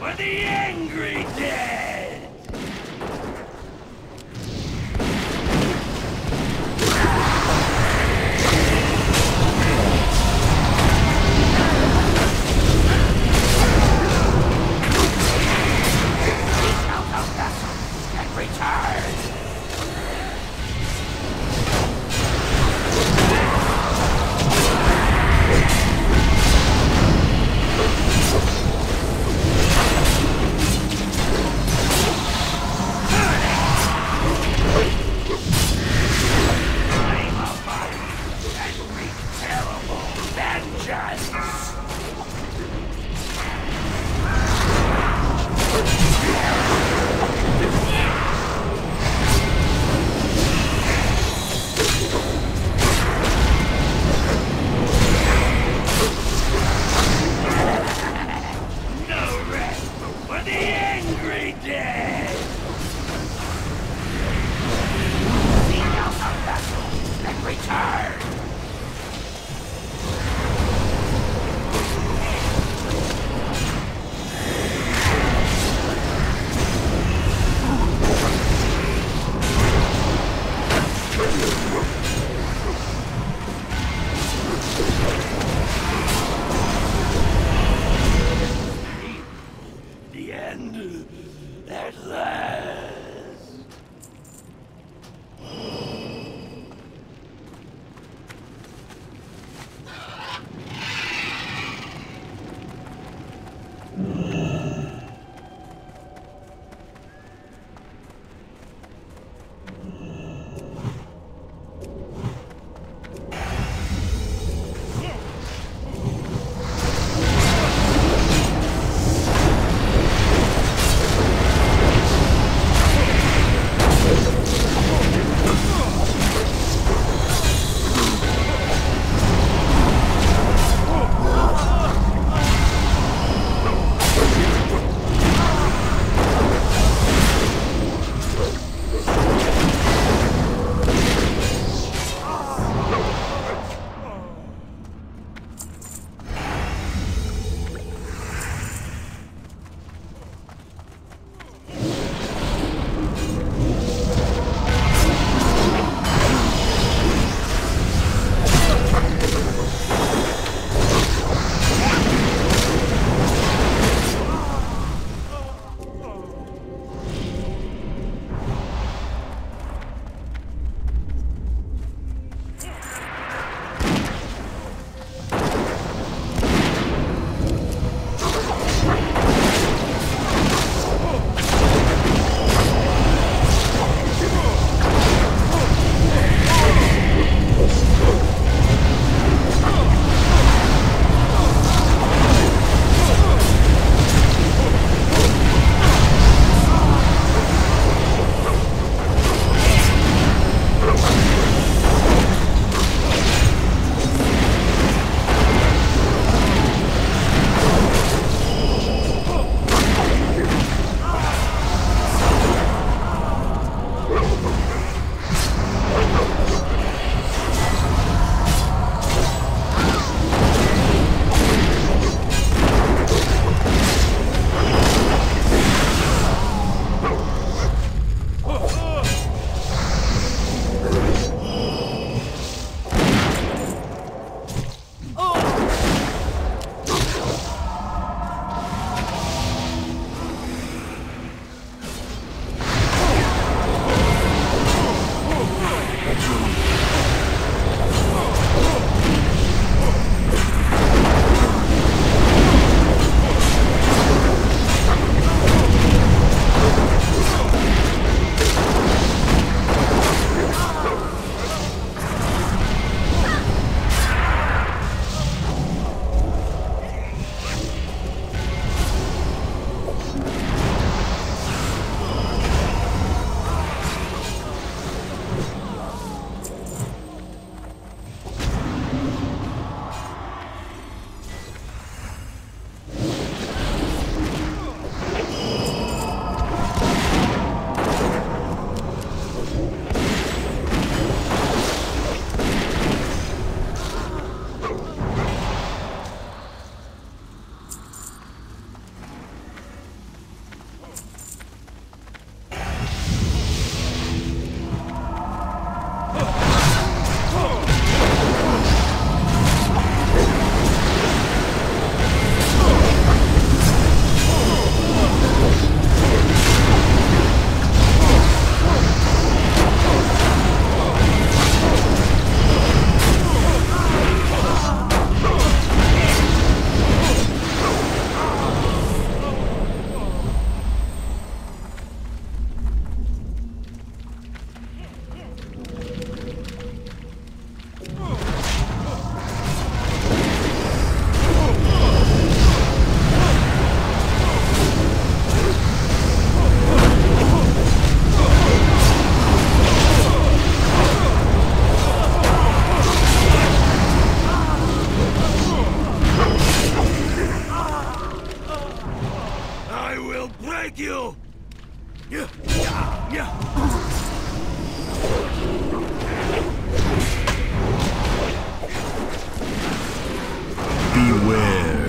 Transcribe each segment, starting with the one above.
for the angry dead. Beware.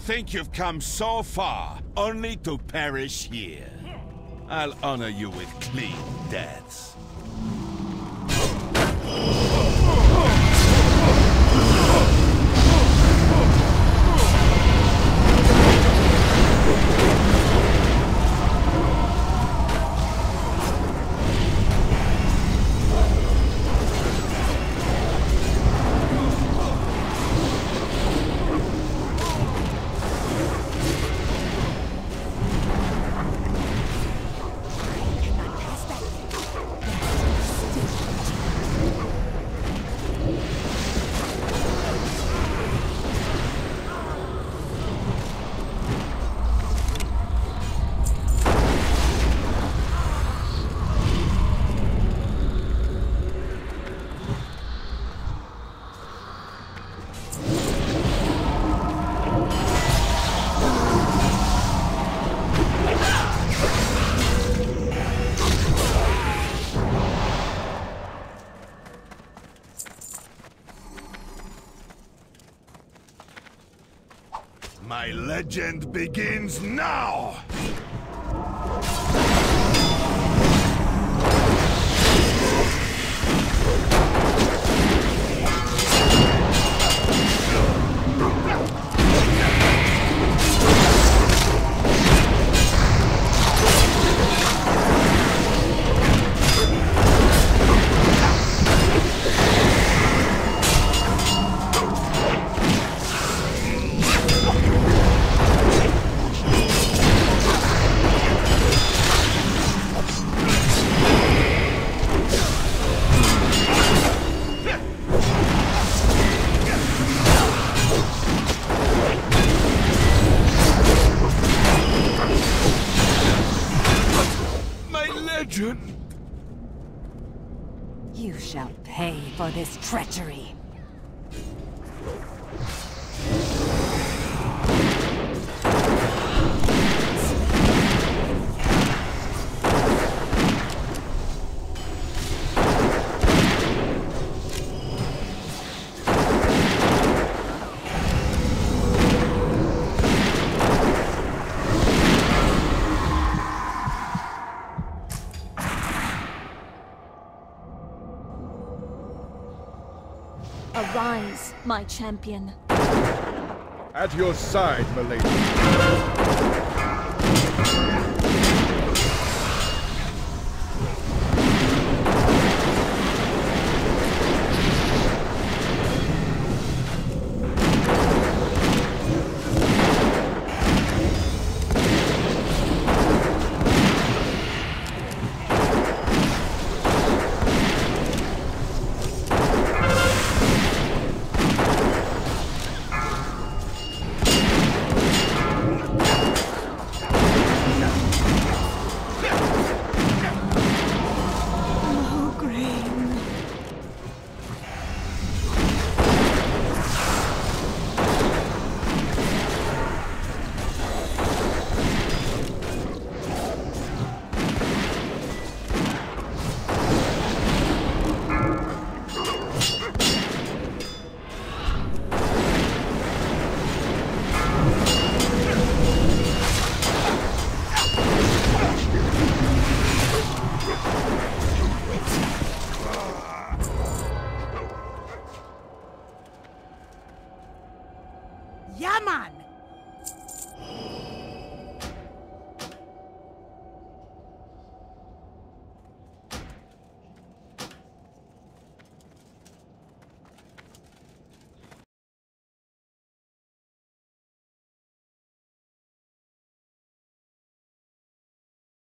Think you've come so far, only to perish here. I'll honor you with clean deaths. Legend begins now! Treachery. Arise, my champion. At your side, milady.